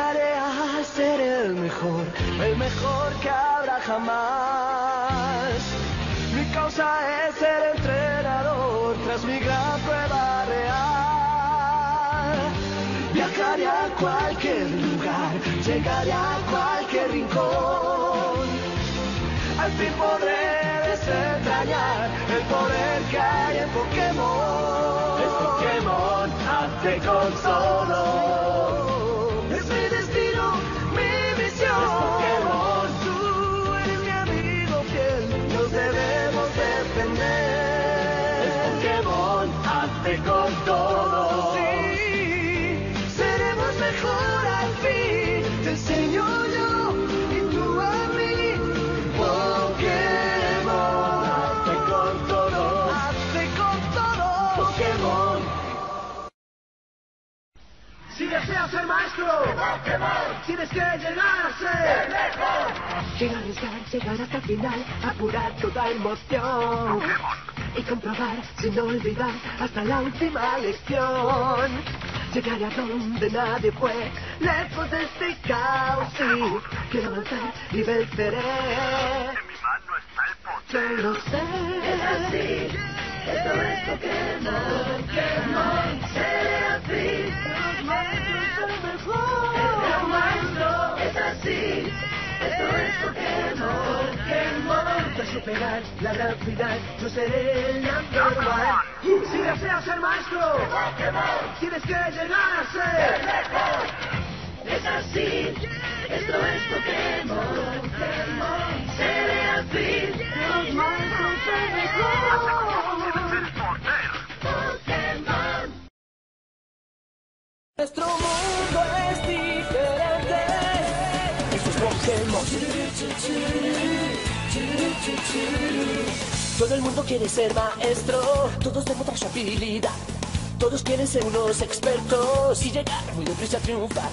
Llegaré a ser el mejor, el mejor que habrá jamás. Mi causa es ser entrenador tras mi gran prueba real. Viajaré a cualquier lugar, llegaré a cualquier rincón. Al fin podré desentrañar el poder que hay en Pokémon. Es Pokémon, hazte con solo. Llegar hasta el final, apurar toda emoción. Y comprobar, sin olvidar, hasta la última lección. Llegar a donde nadie fue, lejos de este caos. Sí, quiero avanzar y venceré. Yo lo sé. Es así, esto es Pokémon. Pokémon, seré Superar la final, yo seré el number one. Si deseas ser maestro, tienes que llegar a ser Es así, esto es Pokémon. Seré así. Los maestros son mejor. Pokémon. Nuestro mundo es diferente. Eso es Pokémon. Todo el mundo quiere ser maestro, todos demostran su habilidad. Todos quieren ser unos expertos y llegar muy deprisa a triunfar.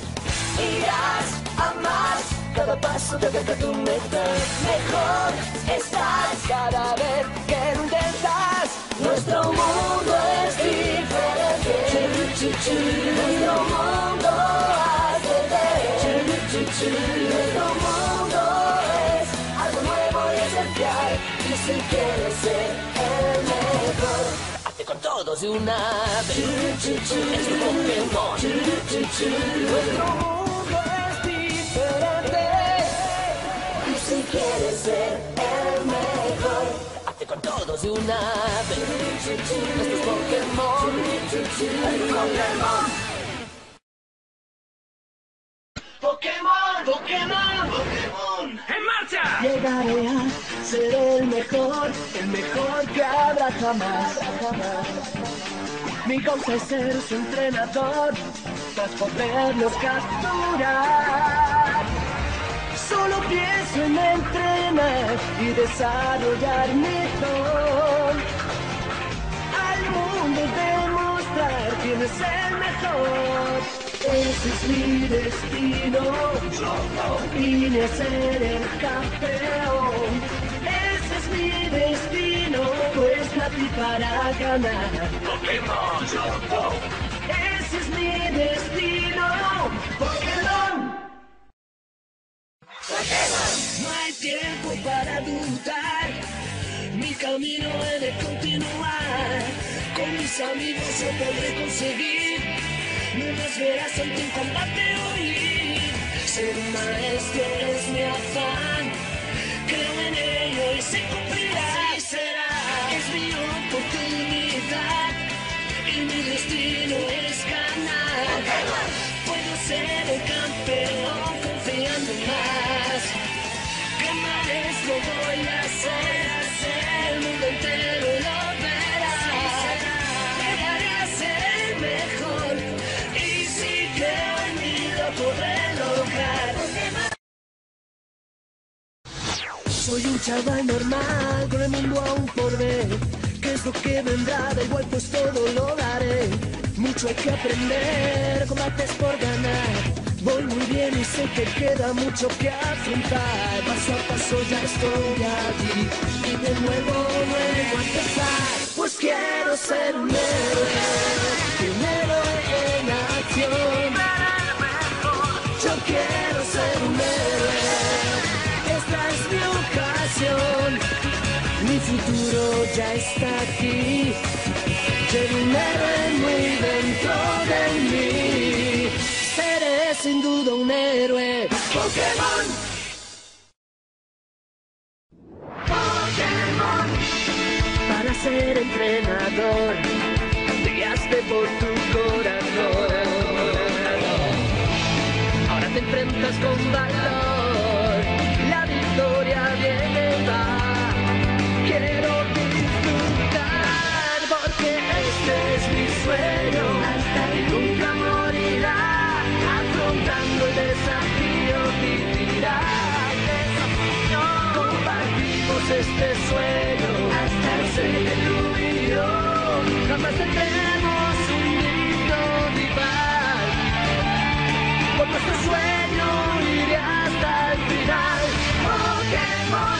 Irás a más, cada paso te acerca tu meta. Mejor estás cada vez que lo intentas. Nuestro mundo es diferente. Nuestro mundo hace ver. Si quieres ser el mejor, hazte con todos de una vez. Es un Pokémon. Nuestro mundo es diferente. Y si quieres ser el mejor, hazte con todos de una vez. Pokémon. Es Pokémon. Pokémon, Pokémon, Pokémon. ¡En marcha! Llegaré a ser el mejor, el mejor que habrá jamás. Mi causa es ser su entrenador, tras poderlos capturar. Solo pienso en entrenar y desarrollar mi don. Al mundo demostrar quién es el mejor. Ese es mi destino. Vine a ser el campeón. Mi destino. Pues nací para ganar. Ese es mi destino. Pokémon. No hay tiempo para dudar. Mi camino he de continuar. Con mis amigos yo podré conseguir. No nos verás ante un combate huir. Ser maestro es mi afán. Se cumplirá. Así será. Es mi oportunidad. Y mi destino es ganar. Puedo ser el campeón confiando más. Ganaré, lo voy a hacer, hacer. El mundo entero lo verá. Llegaré a ser el mejor. Y si creo en mí, lo podré Soy un chaval normal, con el mundo aún por ver. ¿Qué es lo que vendrá? Da igual, pues todo lo daré. Mucho hay que aprender, combates por ganar. Voy muy bien y sé que queda mucho que afrontar. Paso a paso ya estoy allí. Y de nuevo vuelvo a empezar. Pues quiero ser un héroe. Aquí. Un héroe muy dentro de mí. Seré sin duda un héroe. Pokémon. Pokémon. Para ser entrenador, guiaste por tu corazón. Ahora te enfrentas con sueño iré hasta el final. Pokémon.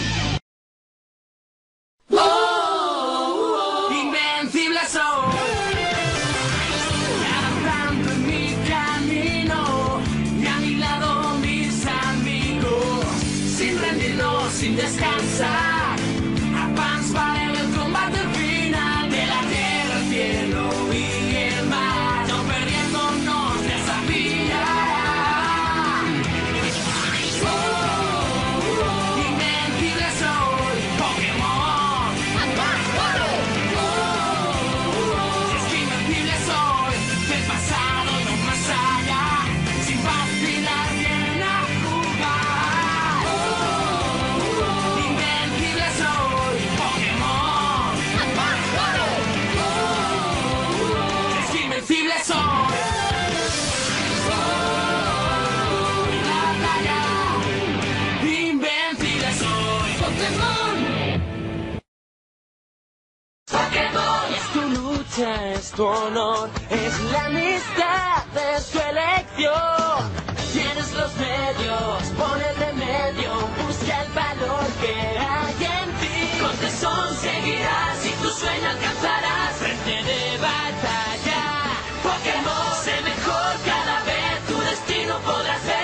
Es tu honor, es la amistad, es tu elección. Tienes los medios, pon el remedio, busca el valor que hay en ti. Con tesón seguirás y tu sueño alcanzarás frente de batalla. Pokémon, sé mejor cada vez, tu destino podrás ver.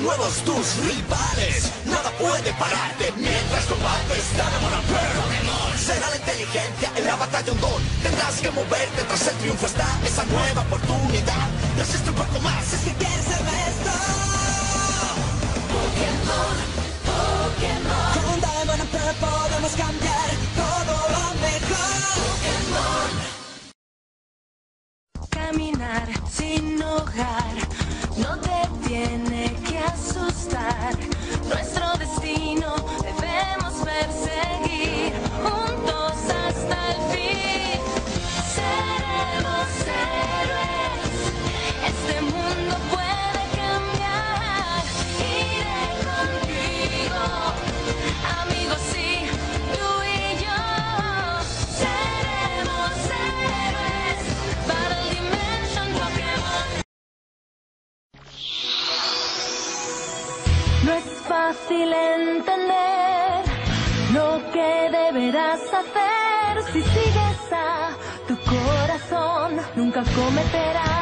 Nuevos tus rivales. Nada puede pararte mientras combates. Dynamon and Pearl Será la inteligencia en la batalla un don. Tendrás que moverte tras el triunfo. Está esa nueva oportunidad. Resiste un poco más Es que quieres ser maestro. Pokémon, Pokémon. Con Diamond and Pearl podemos cambiar todo lo mejor. Pokémon. Caminar sin hogar. no corazón. Fácil entender lo que deberás hacer si sigues a tu corazón. Nunca cometerás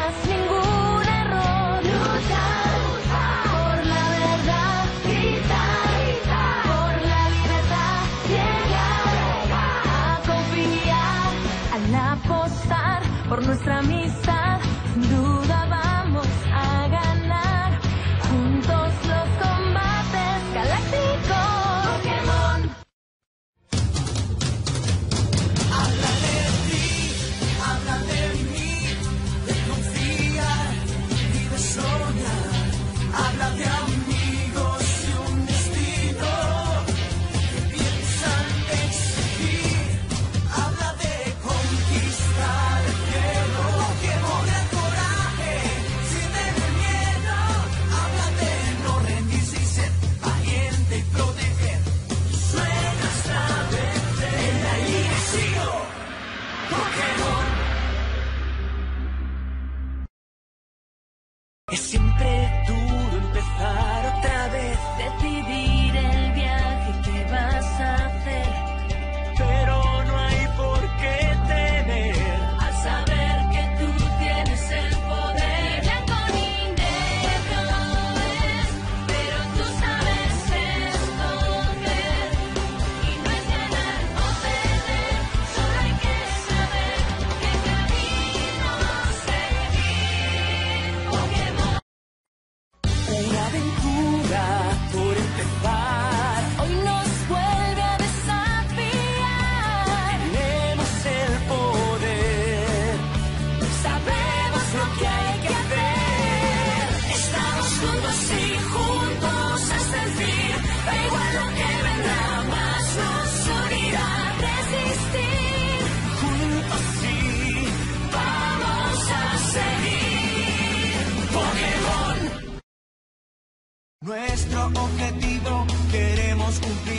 Nuestro objetivo queremos cumplir.